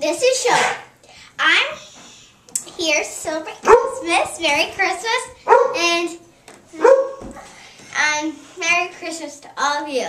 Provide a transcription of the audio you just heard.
this is Shelby. I'm here Silver Christmas. Merry Christmas. And um, Merry Christmas to all of you.